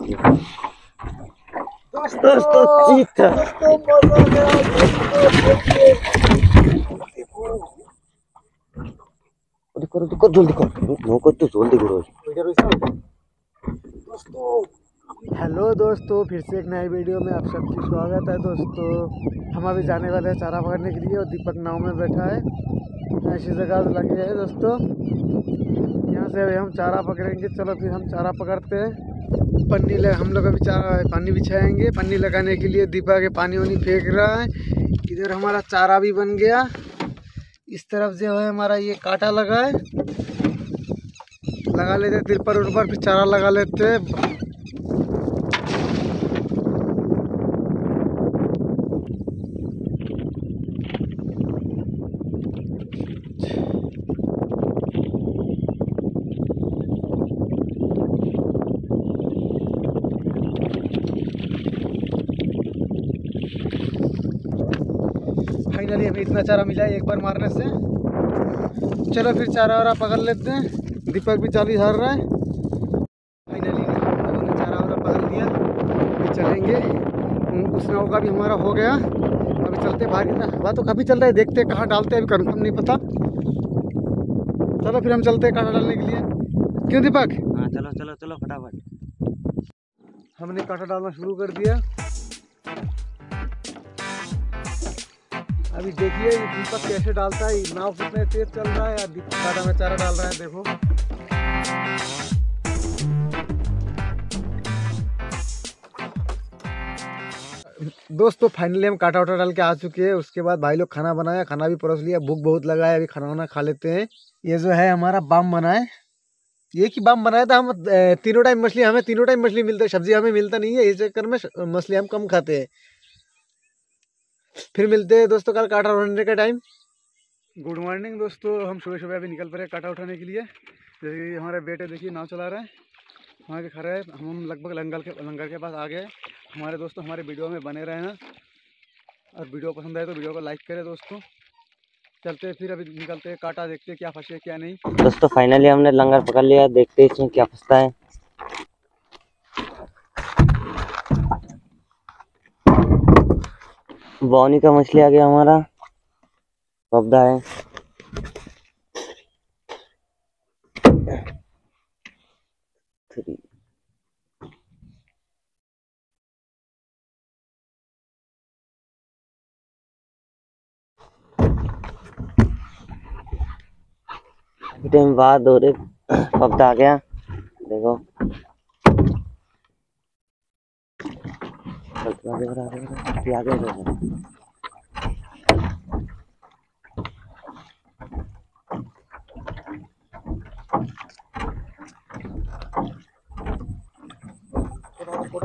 दोस्तों चीता देखो देखो जल्दी कर नौकर तो जल्दी करो हेलो दोस्तों फिर से एक नए वीडियो में आप सबकी स्वागत है दोस्तों। हम अभी जाने वाले हैं चारा पकड़ने के लिए और दीपक नाव में बैठा है। ऐसी जगह से लगे हैं दोस्तों। यहाँ से अभी हम चारा पकड़ेंगे। चलो फिर हम चारा पकड़ते हैं। पन्नी ले, हम लोग अभी चारा पानी बिछाएँगे। पन्नी लगाने के लिए दीपक के पानी वानी फेंक रहा है। इधर हमारा चारा भी बन गया। इस तरफ़ जो है हमारा ये कांटा लगा है। लगा लेते तिरपर उरपर फिर चारा लगा लेते फाइनली हमें इतना चारा मिला है एक बार मारने से। चलो फिर चारा वारा पकड़ लेते हैं। दीपक भी चाली हार रहा है। फाइनली हम ने चारा वारा पकड़ लिया। अभी चलेंगे। उस नाव का भी हमारा हो गया। अभी चलते बाहर की तरफ़। हवा तो काफ़ी चल रहा है। देखते हैं कहाँ डालते हैं। अभी कन्फर्म नहीं पता। चलो फिर हम चलते हैं कांटा डालने के लिए। क्यों दीपक? हाँ चलो चलो चलो फटाफट। हमने कांटा डालना शुरू कर दिया। अभी देखिए दीपक कैसे डालता है नाव कितने तेज चल रहा है या कांटा में चारा डाल रहा है, देखो। दोस्तों फाइनली हम काटा वाटा डाल के आ चुके हैं, उसके बाद भाई लोग खाना बनाया, खाना भी परोस लिया, भूख बहुत लगा है, अभी खाना वाना खा लेते हैं। ये जो है हमारा बाम बना है। ये की बाम बनाया था, हम तीनों टाइम मछली, हमें तीनों टाइम मछली मिलता है सब्ज़ी हमें मिलता नहीं है, इस चक्कर में मछली हम कम खाते हैं। फिर मिलते हैं दोस्तों कल कांटा उठाने का टाइम। गुड मॉर्निंग दोस्तों हम सुबह सुबह अभी निकल पड़े कांटा उठाने के लिए। जैसे कि हमारे बेटे देखिए नाव चला रहा है वहाँ के खड़े हैं। हम हम लगभग लंगर के लंगर के पास आ गए हमारे दोस्तों हमारे वीडियो में बने रहे ना और वीडियो पसंद आए तो वीडियो को लाइक करें दोस्तों। चलते हैं फिर अभी निकलते हैं कांटा देखते हैं क्या फंसे क्या नहीं। दोस्तों फाइनली हमने लंगर पकड़ लिया देखते हैं इसमें क्या फंसता है। बौनी का मछली आ गया हमारा। पबदा है टाइम बाद और एक पबदा आ गया। देखो। आगे आगे आगे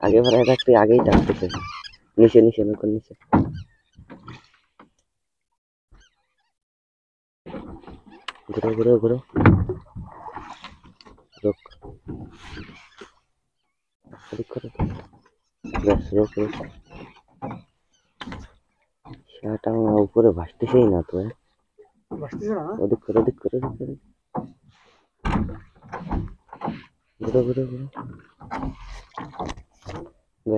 আগে ভাড়া থাকতে আগেই থাকতেছে নিচে নিচে নতুন নিচে। ঘুরো ঘুরো ঘুরো। ব্যাস উপরে ভাসতেছেই না তো হ্যাঁ? ওদিক করে ওদিক করে। ঘুরো ঘুরো ঘুরো।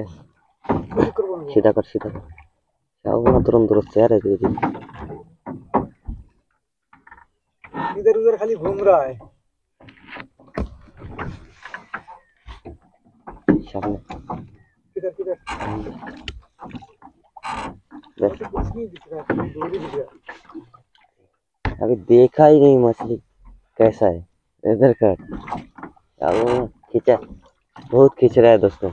पे सीधा कर सीधा कर क्या होगा तुरंत दुरुस्त यार इधर उधर खाली घूम रहा है अभी देखा ही नहीं मछली कैसा है इधर का खींचा बहुत खींच रहा है दोस्तों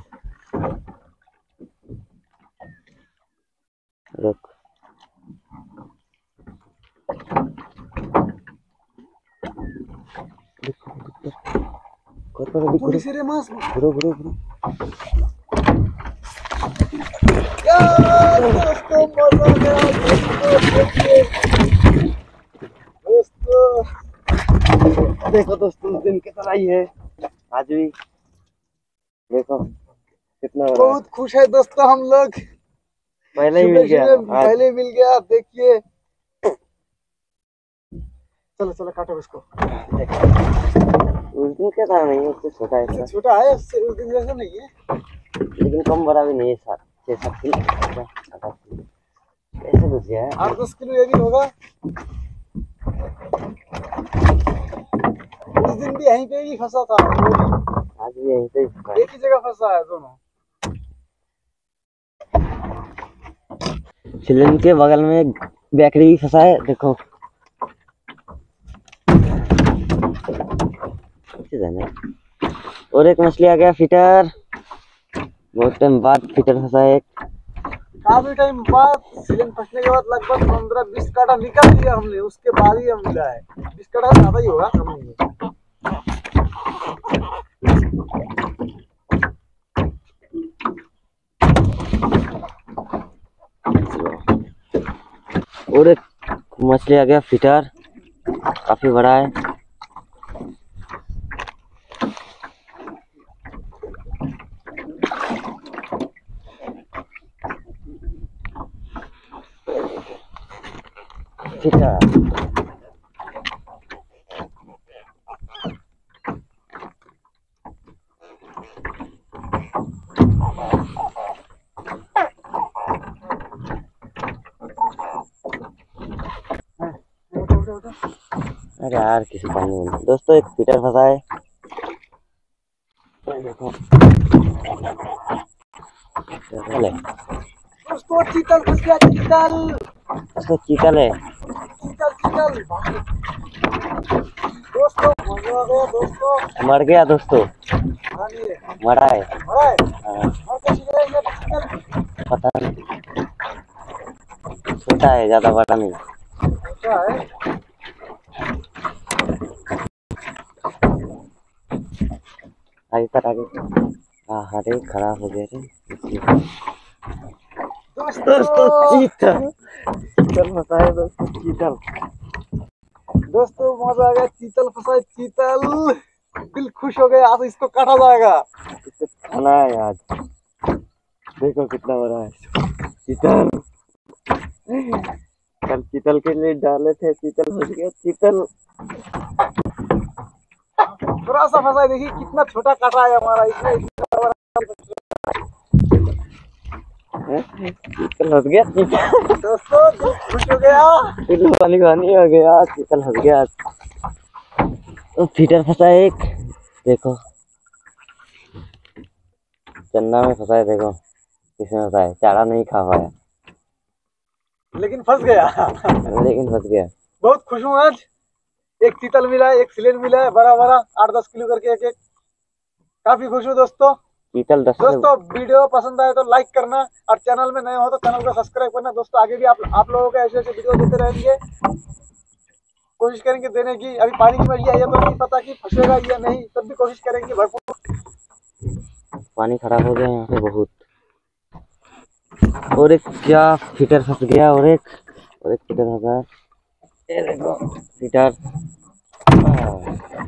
मज़ा आ गया। दोस्तों दोस्तों। देखो दोस्तों दिन की तरह ही है। आज भी। देखो कितना बहुत खुश है दोस्तों हम लोग। पहले ही मिल गया। पहले मिल गया देखिए। चलो चलो काटो इसको। उस दिन का था नहीं उससे छोटा है छोटा है उससे उस दिन जैसा नहीं है। लेकिन कम बड़ा भी नहीं है सात छः सात किलो आठ किलो कैसे घुस गया है। आठ दस किलो ये भी होगा। उस दिन भी यहीं पे ही फंसा था। आज भी यहीं पे फंसा एक ही जगह फंसा है दोनों। सिलेंडर के बगल में बैकरी भी फंसा है देखो। कैसे जाने? और एक मछली आ गया फिटर। बहुत टाइम बाद फिटर फंसा एक। काफ़ी टाइम बाद सीज़न फंसने के बाद लगभग पंद्रह बीस काटा निकाल दिया हमने उसके बाद ही हम मिला है। बीस काटा ज़्यादा ही होगा कम नहीं और एक मछली आ गया फिटर। काफ़ी बड़ा है। उठो। अरे यार किसी पानी में। दोस्तों एक फिटर फंसा है। देखो। चीतल चीतल फंस गया चीतल। उसका चीतल है चीतल चीतल दोस्तों मज़ा आ गया दोस्तों मर गया दोस्तों। हाँ मरा है। है हाँ, पता नहीं। छोटा है ज़्यादा बड़ा नहीं। है आगे पर आगे हाँ अरे खराब हो गया रे। दोस्तों चीतल चीतल फंसा है दोस्तों चीतल दोस्तों, मज़ा आ गया। चीतल फंसा चीतल। दिल खुश हो गया, आज इसको काटा जाएगा। खाना है आज। देखो कितना बड़ा है चीतल। कल चीतल के लिए डाले थे, चीतल फंस गया। चीतल। थोड़ा सा फंसा देखिए कितना छोटा काटा है हमारा। इसमें हैं? चीतल फंस गया। दोस्तों हो गया? चीतल पानी हो गया चीतल फंस गया। फीटर फंसा एक देखो। चन्ना में फंसा है देखो। किसमें फंसा है चारा नहीं खा पाया। लेकिन फंस गया। लेकिन फंस गया। बहुत खुश हूँ आज। एक चीतल मिला है एक सिलेंड मिला है बड़ा बड़ा आठ दस किलो करके एक एक। काफ़ी खुश हूँ दोस्तों। चीतल दस दोस्तों वीडियो पसंद आए तो लाइक करना और चैनल में नए हो तो चैनल को सब्सक्राइब करना। दोस्तों आगे भी आप आप लोगों को ऐसे ऐसे वीडियो देते रहेंगे। कोशिश करेंगे देने की। अभी पानी की मछली आई है तो नहीं पता कि फंसेगा या नहीं तब भी कोशिश करेंगे भरपूर। पानी खराब हो गया यहाँ पे बहुत। और एक क्या फिटर फंस गया और एक और एक फिटर फंसा है। फिटर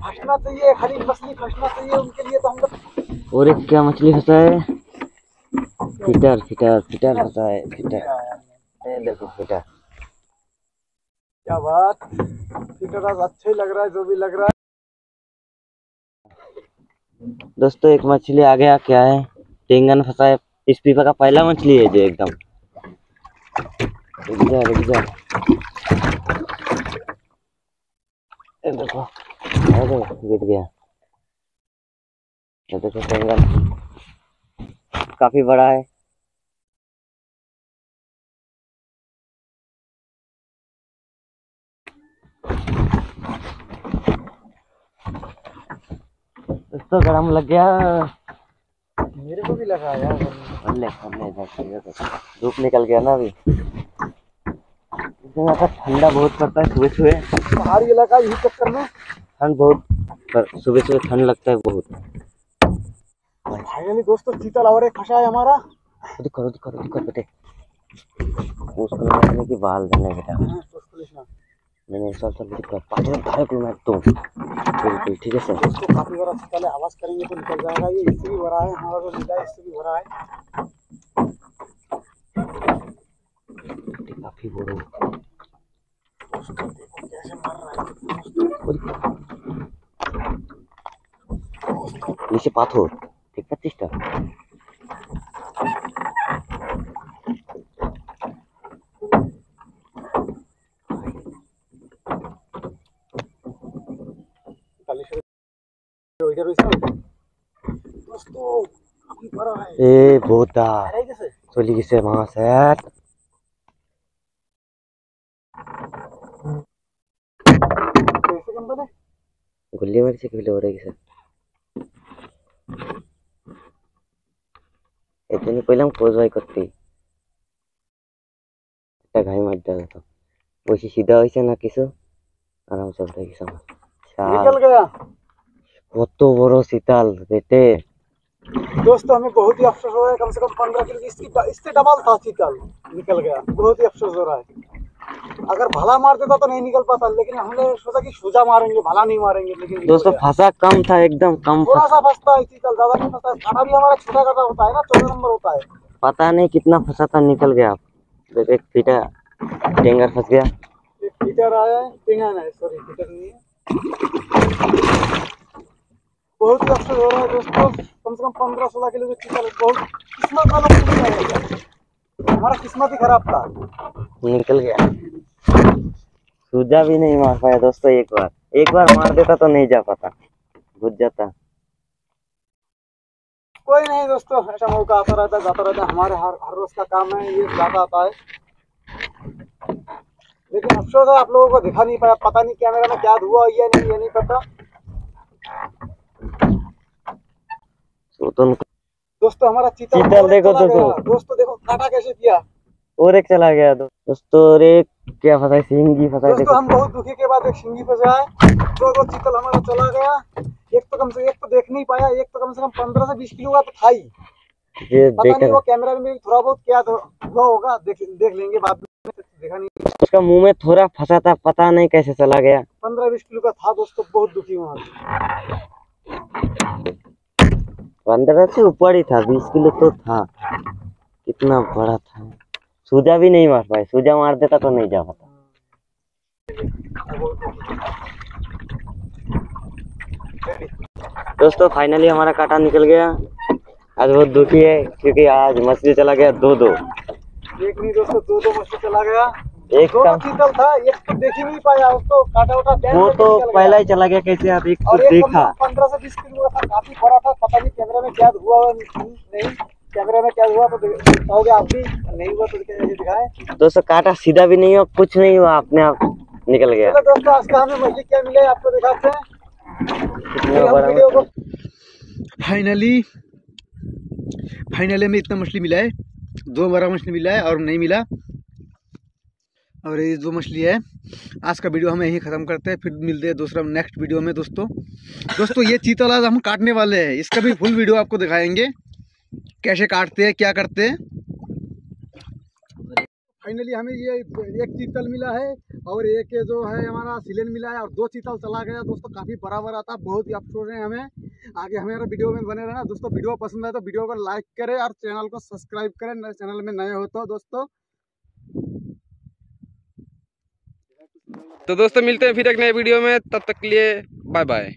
फंसना चाहिए खाली मछली फंसना चाहिए उनके लिए तो हम लोग और एक क्या मछली फंसा है? फिटर फिटर फिटर फंसा है फिटर। ये देखो फिटर। क्या बात? फिटर आज अच्छा ही लग रहा है जो भी लग रहा है। दोस्तों एक मछली आ गया क्या है? टेंगन फंसा है। इस पीपा का पहला मछली है जो एकदम। रुक जा रुक जा। देखो अरे गिर गया। ये देखो टेंगन काफ़ी बड़ा है। दोस्तों गरम लग गया। मेरे को भी लगा यार। ले ले इधर से, इधर से। धूप निकल गया ना अभी। यहाँ पर ठंडा बहुत पड़ता है सुबह सुबह पहाड़ी इलाका यही चक्कर में ठंड बहुत सुबह सुबह ठंड लगता है बहुत। फाइनली दोस्तों चीतल और एक फंसा है हमारा। रुक करो रुक करो रुक बेटे। उसको लगाने की बाल देने बेटा। हाँ, मैंने सब सब रुक कर पाँच मिनट बारह किलोमीटर तो। बिल्कुल ठीक है सर। इसको काफ़ी बड़ा चीता है आवाज़ करेंगे तो निकल जाएगा। ये इससे भी भरा है हमारा तो जो लीला इससे भी भरा है। काफ़ी बड़ो दोस्तों देखो कैसे मार रहा है। नीचे पाथर। পঁচিশটা এ বোতা চলি গেছে মাছ এক গুল্লি মারছে কি বলে ওরে গেছে জন্য কইলাম কোচ ভাই করতে একটা ঘাই মার দেওয়া যেত বসে সিধা হয়েছে না কিছু আরামসে উঠে গেছে আমার শাল, निकल गया কত বড় শীতাল বেটে दोस्तों हमें बहुत ही अफसोस हो रहा है कम से कम पंद्रह किलो की इसकी इससे डबल था चीतल निकल गया बहुत ही अफसोस हो रहा है अगर भला मार देता तो नहीं निकल पाता लेकिन हमने सोचा कि सूजा मारेंगे भला नहीं मारेंगे लेकिन दोस्तों। फंसा कम था एकदम कम थोड़ा सा फंसता है चीतल ज़्यादा नहीं फंसता है। काटा भी हमारा छोटा काटा होता है ना चौदह नंबर होता है। पता नहीं कितना फंसा था निकल गया। देखो एक पीटा टेंगर फंस गया। एक पीटर आया है टिंगन है सॉरी पीटर नहीं है। बहुत ही अफसोस हो रहा है दोस्तों कम से कम पंद्रह सोलह किलो की चीतल बहुत किस्मत वालों हमारा किस्मत ही खराब था। निकल गया। सूजा भी नहीं मार पाया दोस्तों एक बार। एक बार मार देता तो नहीं जा पाता। घुस जाता। कोई नहीं दोस्तों ऐसा मौका आता रहता है जाता रहता। है हमारे हर हर रोज का काम है ये जाता आता है। लेकिन अफसोस है आप लोगों को दिखा नहीं पाया। पता नहीं कैमरा में क्या हुआ या नहीं ये नहीं पता। तो दोस्तों हमारा चीता चीतल और देखो तो। तो। दोस्तों देखो काटा कैसे किया? और एक चला गया दो दोस्तों और एक क्या फंसा सिंगी फंसा दोस्तों देखो। हम बहुत दुखी के बाद एक सिंगी फंसा है दो दो चीतल हमारा चला गया। एक तो कम से एक तो देख नहीं पाया एक तो कम से कम पंद्रह से बीस किलो का तो था ही। ये पता नहीं वो कैमरा में थोड़ा बहुत क्या तो हुआ होगा देख देख लेंगे बाद में। देखा नहीं। उसका मुँह में थोड़ा फंसा था पता नहीं कैसे चला गया। पंद्रह बीस किलो का था दोस्तों बहुत दुखी हुआ। पंद्रह से ऊपर ही था, बीस किलो तो था। कितना बड़ा था। सूजा भी नहीं मार पाए, सूजा मार देता तो नहीं जा पाता। दोस्तों फाइनली हमारा कांटा निकल गया। आज बहुत दुखी है, क्योंकि आज मछली चला गया दो दो एक नहीं दोस्तों दो दो मछली चला गया। एक दो का चीतल था एक तो देख ही नहीं पाया उसको काटा उठा वो तो पहला ही चला गया कैसे आप एक तो और एक देखा। पंद्रह से बीस किलो का था काफ़ी बड़ा था पता नहीं कैमरा में क्या हुआ नहीं नहीं, कैमरा में क्या हुआ तो देख- बताओगे आप भी नहीं हुआ तो दिखाए। दोस्तों कांटा सीधा भी नहीं हुआ कुछ नहीं हुआ अपने आप निकल गया। दोस्तों आज का हमें मछली क्या मिले आपको दिखाते हैं। फाइनली फाइनली हमें इतना मछली मिला है दो बड़ा मछली मिला है और नहीं मिला। और ये दो मछली है, आज का वीडियो हम यहीं ख़त्म करते हैं, फिर मिलते हैं दूसरा नेक्स्ट वीडियो में दोस्तों। दोस्तों, ये चीतल आज हम काटने वाले हैं, इसका भी फुल वीडियो आपको दिखाएँगे, कैसे काटते हैं, क्या करते हैं। फाइनली हमें ये एक चीतल मिला है, और एक जो है हमारा सिलेन मिला है, और दो चीतल चला गया। दोस्तों, काफ़ी बड़ा था बहुत ही अफसोस है हमें। आगे हमारे वीडियो में बने रहना। दोस्तों वीडियो पसंद आए तो वीडियो को लाइक करें और चैनल को सब्सक्राइब करें। चैनल में नए हो तो दोस्तों तो दोस्तों, मिलते हैं फिर एक नए वीडियो में। तब तक के लिए बाय बाय